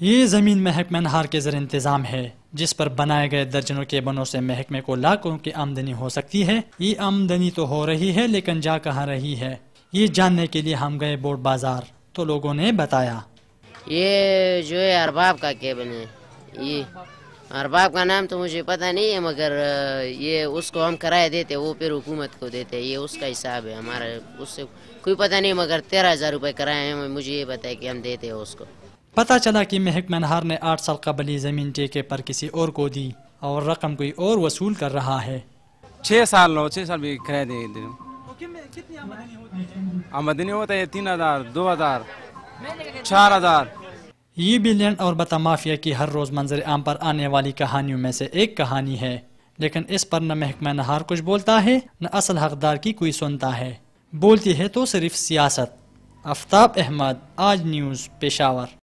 ये ज़मीन महकमा नहार के ज़र इंतज़ाम है, जिस पर बनाए गए दर्जनों के बनों से महकमे को लाखों की आमदनी हो सकती है। ये आमदनी तो हो रही है, लेकिन जा कहाँ रही है? ये जानने के लिए हम गए बोर्ड बाज़ार तो लोगों ने बताया। ये जो है अरबाब का केबल है। ये अरबाब का नाम तो मुझे पता नहीं है, मगर ये उसको हम किराया देते वो फिर हुकूमत को देते ये उसका हिसाब है, हमारा उससे कोई पता नहीं, मगर तेरह हज़ार रुपये किराया है, मुझे ये पता है कि हम देते हैं उसको। پتہ چلا کہ محکمہ نہار نے آٹھ سال قبل زمین ٹیکے پر کسی اور کو دی اور رقم کوئی اور وصول کر رہا ہے۔ چھ سال لو چھ سال بھی کرایہ دے دے آمدنی ہوتا ہے تین ہزار دو ہزار چار ہزار۔ یہ بھی لینڈ اور بتا مافیا کی ہر روز منظر عام پر آنے والی کہانیوں میں سے ایک کہانی ہے۔ لیکن اس پر نہ محکمہ نہار کچھ بولتا ہے نہ اصل حقدار کی کوئی سنتا ہے۔ بولتی ہے تو صرف سیاست۔ آفتاب احمد آج نیوز پشاور۔